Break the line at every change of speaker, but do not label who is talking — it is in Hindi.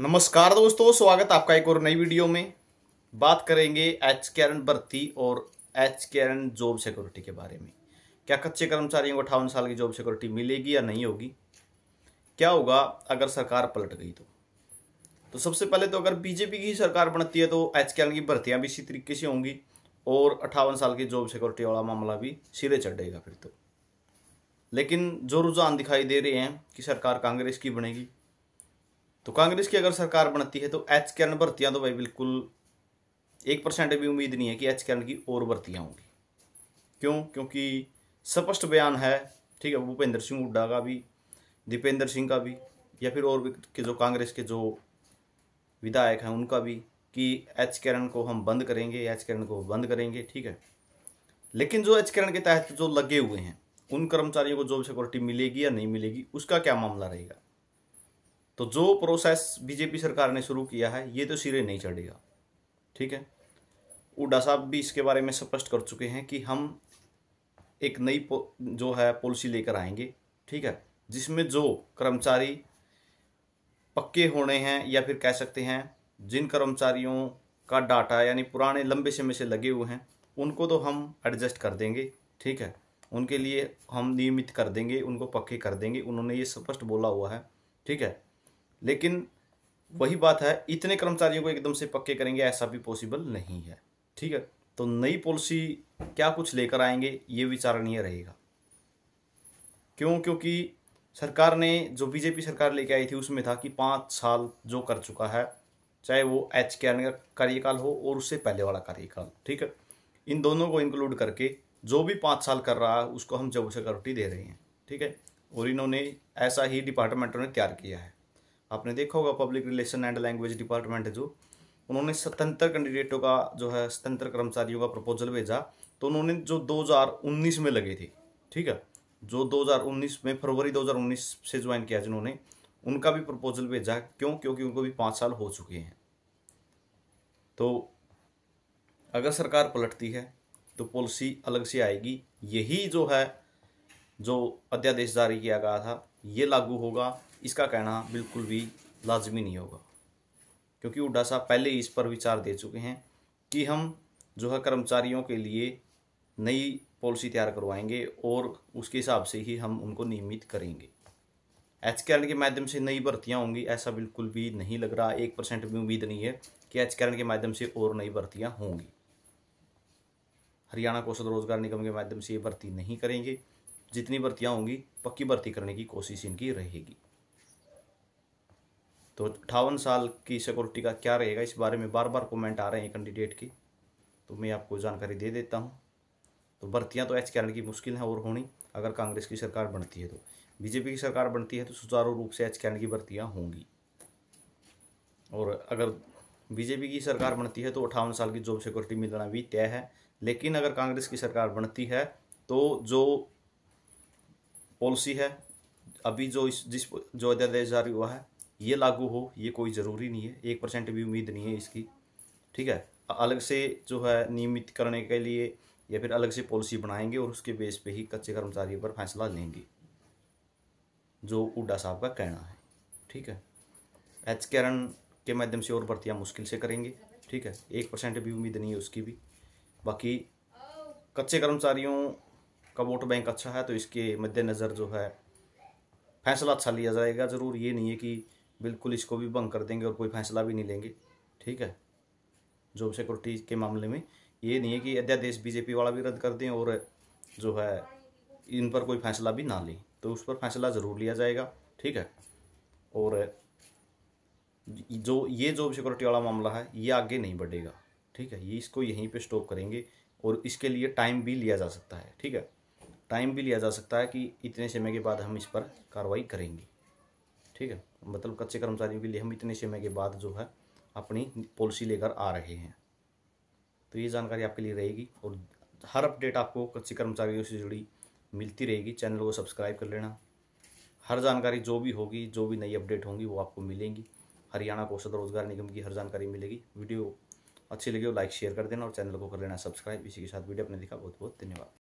नमस्कार दोस्तों, स्वागत आपका एक और नई वीडियो में। बात करेंगे एच कैरन भर्ती और एच कैरन जॉब सिक्योरिटी के बारे में। क्या कच्चे कर्मचारियों को अठावन साल की जॉब सिक्योरिटी मिलेगी या नहीं होगी? क्या होगा अगर सरकार पलट गई तो? तो सबसे पहले तो अगर बीजेपी की सरकार बनती है तो एच कैरन की भर्तियाँ भी इसी तरीके से होंगी और अट्ठावन साल की जॉब सिक्योरिटी वाला मामला भी सिरे चढ़ेगा फिर तो। लेकिन जो रुझान दिखाई दे रहे हैं कि सरकार कांग्रेस की बनेगी तो कांग्रेस की अगर सरकार बनती है तो एच कैरन भर्तियाँ तो भाई बिल्कुल एक परसेंट भी उम्मीद नहीं है कि एच कैरन की और भर्तियाँ होंगी। क्यों? क्योंकि स्पष्ट बयान है, ठीक है, भूपेंद्र सिंह हुड्डा का भी, दीपेंद्र सिंह का भी, या फिर और के जो कांग्रेस के जो विधायक हैं उनका भी, कि एच कैरन को हम बंद करेंगे एच कैरन को बंद करेंगे, ठीक है। लेकिन जो एच कैरन के तहत जो लगे हुए हैं, उन कर्मचारियों को जॉब सिक्योरिटी मिलेगी या नहीं मिलेगी, उसका क्या मामला रहेगा? तो जो प्रोसेस बीजेपी सरकार ने शुरू किया है, ये तो सिरे नहीं चढ़ेगा। ठीक है? उड्डा साहब भी इसके बारे में स्पष्ट कर चुके हैं कि हम एक नई जो है पॉलिसी लेकर आएँगे। ठीक है? जिसमें जो कर्मचारी पक्के होने हैं या फिर कह सकते हैं, जिन कर्मचारियों का डाटा यानी पुराने लंबे समय से लगे हुए हैं, उनको तो हम एडजस्ट कर देंगे। ठीक है? उनके लिए हम नियमित कर देंगे, उनको पक्के कर देंगे। उन्होंने ये स्पष्ट बोला हुआ है। ठीक है? लेकिन वही बात है, इतने कर्मचारियों को एकदम से पक्के करेंगे, ऐसा भी पॉसिबल नहीं है। ठीक है? तो नई पॉलिसी क्या कुछ लेकर आएँगे, ये विचारणीय रहेगा। क्यों? क्योंकि सरकार ने, जो बीजेपी सरकार लेके आई थी, उसमें था कि पाँच साल जो कर चुका है, चाहे वो एच के का कार्यकाल हो और उससे पहले वाला कार्यकाल, ठीक है? इन दोनों को इंक्लूड करके जो भी पाँच साल कर रहा है, उसको हम जब सिक्योरिटी दे रहे हैं, ठीक है? और इन्होंने ऐसा ही डिपार्टमेंटों ने तैयार किया है। आपने देखा होगा public relation and language department है जो। उन्होंने स्वतंत्र कैंडिडेटों का जो है स्वतंत्र कर्मचारियों का प्रपोजल भेजा। तो उन्होंने जो 2019 में लगे थे, ठीक है? जो 2019 में, फरवरी 2019 से ज्वाइन किया जिन्होंने, उनका भी प्रपोजल भेजा। क्यों? क्योंकि उनको भी पाँच साल हो चुके हैं। तो अगर सरकार पलटती है तो पॉलिसी अलग से आएगी। यही जो है, जो अध्यादेश जारी किया गया था, ये लागू होगा। इसका कहना बिल्कुल भी लाजमी नहीं होगा। क्योंकि उड्डा साहब पहले इस पर विचार दे चुके हैं कि हम जो है कर्मचारियों के लिए नई पॉलिसी तैयार करवाएँगे और उसके हिसाब से ही हम उनको नियमित करेंगे। एच के माध्यम से नई भर्तियाँ होंगी, ऐसा बिल्कुल भी नहीं लग रहा। एक परसेंट भी उम्मीद नहीं है कि एच के माध्यम से और नई भर्तियाँ होंगी। हरियाणा कौशल रोज़गार निगम के माध्यम से ये भर्ती नहीं करेंगे। जितनी भर्तियाँ होंगी, पक्की भर्ती करने की कोशिश इनकी रहेगी। तो अट्ठावन साल की सिक्योरिटी का क्या रहेगा? इस बारे में बार बार कमेंट आ रहे हैं कैंडिडेट की। तो मैं आपको जानकारी दे देता हूँ। तो भर्तियाँ तो एच कैरन की मुश्किल हैं और होनी। अगर कांग्रेस की सरकार बनती है तो। बीजेपी की सरकार बनती है तो सुचारू रूप से एच कैरन की भर्तियाँ होंगी। और अगर बीजेपी की सरकार बनती है तो अट्ठावन साल की जॉब सिक्योरिटी मिलना भी तय है। लेकिन अगर कांग्रेस की सरकार बनती है तो जो पॉलिसी है, अभी जो इस, जिस, जो अध्यादेश जारी हुआ है ये लागू हो, ये कोई ज़रूरी नहीं है। एक परसेंट भी उम्मीद नहीं है इसकी। ठीक है? अलग से जो है नियमित करने के लिए या फिर अलग से पॉलिसी बनाएँगे और उसके बेस पे ही कच्चे कर्मचारियों पर फैसला लेंगे। जो उड्डा साहब का कहना है। ठीक है? एच कैरन के माध्यम से और भर्तियाँ मुश्किल से करेंगे। ठीक है? एक परसेंट भी उम्मीद नहीं है उसकी भी। बाकी कच्चे कर्मचारियों का वोट बैंक अच्छा है तो इसके मद्देनज़र जो है फैसला अच्छा लिया जाएगा। ज़रूर ये नहीं है कि बिल्कुल इसको भी भंग कर देंगे और कोई फैसला भी नहीं लेंगे। ठीक है? जॉब सिक्योरिटी के मामले में ये नहीं है कि अध्यादेश बीजेपी वाला भी रद्द कर दें और जो है, इन पर कोई फैसला भी ना लें। तो उस पर फैसला ज़रूर लिया जाएगा। ठीक है? और जो, ये जॉब सिक्योरिटी वाला मामला है, ये आगे नहीं बढ़ेगा। ठीक है? ये इसको यहीं पे स्टॉप करेंगे और इसके लिए टाइम भी लिया जा सकता है। ठीक है? टाइम भी लिया जा सकता है कि इतने समय के बाद हम इस पर कार्रवाई करेंगे। ठीक है? मतलब कच्चे कर्मचारियों के लिए हम इतने समय के बाद जो है अपनी पॉलिसी लेकर आ रहे हैं। तो ये जानकारी आपके लिए रहेगी और हर अपडेट आपको कच्चे कर्मचारियों से जुड़ी मिलती रहेगी। चैनल को सब्सक्राइब कर लेना। हर जानकारी जो भी होगी, जो भी नई अपडेट होंगी, वो आपको मिलेंगी। हरियाणा कौशल रोज़गार निगम की हर जानकारी मिलेगी। वीडियो अच्छी लगी हो लाइक शेयर कर देना और चैनल को कर लेना सब्सक्राइब इसी के साथ वीडियो अपने देखा बहुत बहुत धन्यवाद।